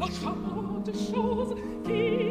Oh, charmante chose qui